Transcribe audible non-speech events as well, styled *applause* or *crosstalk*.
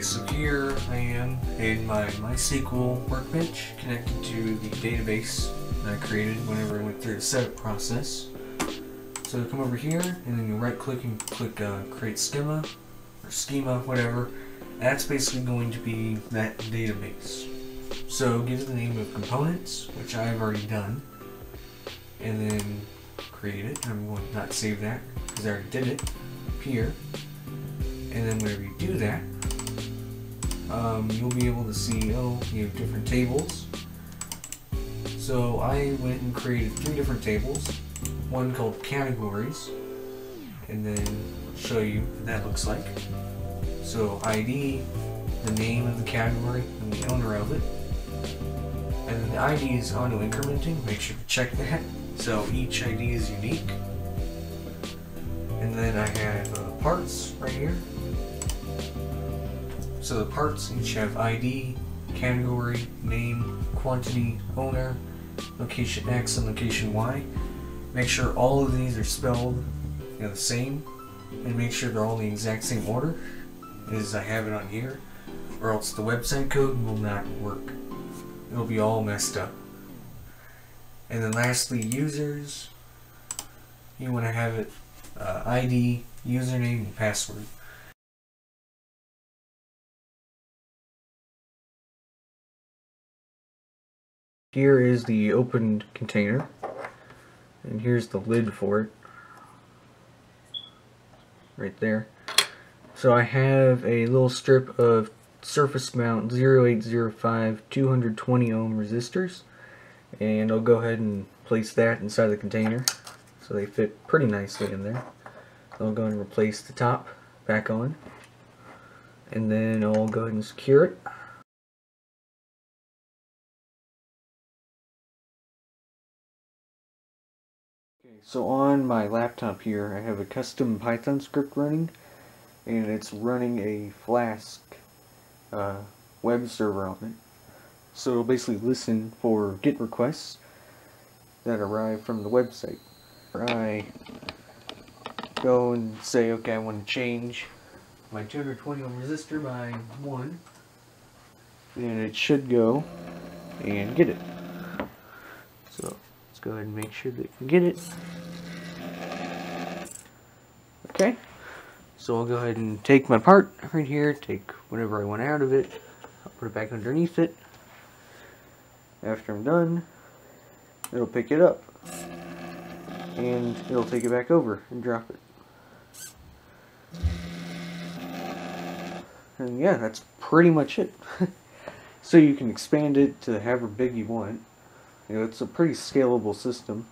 so here I am in my MySQL workbench connected to the database that I created whenever I went through the setup process. So come over here and then you right click and click uh, create schema or schema, whatever. That's basically going to be that database. So give it the name of components, which I've already done, and then create it. I'm going to not save that because I already did it here. And then whenever you do that, um, you'll be able to see, oh, you have different tables. So I went and created three different tables. One called categories, and then show you what that looks like. So ID, the name of the category, and the owner of it. And then the ID is auto incrementing, make sure to check that. So each ID is unique. And then I have uh, parts right here. So the parts each have ID, category, name, quantity, owner, location X and location Y. Make sure all of these are spelled you know, the same and make sure they're all in the exact same order as I have it on here or else the website code will not work. It'll be all messed up. And then lastly, users. You want to have it uh, ID, username, and password. Here is the opened container, and here's the lid for it, right there. So I have a little strip of surface mount 0805 220 ohm resistors, and I'll go ahead and place that inside the container, so they fit pretty nicely in there. I'll go and replace the top back on, and then I'll go ahead and secure it. Okay, so on my laptop here, I have a custom Python script running, and it's running a Flask uh, web server on it. So it'll basically listen for GET requests that arrive from the website. I go and say, okay, I want to change my 220 ohm resistor by 1, then it should go and get it. So go ahead and make sure that it can get it. Okay. So I'll go ahead and take my part right here, take whatever I want out of it, I'll put it back underneath it. After I'm done, it'll pick it up and it'll take it back over and drop it. And yeah, that's pretty much it. *laughs* so you can expand it to however big you want. You know, it's a pretty scalable system.